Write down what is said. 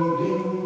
Senhor Deus.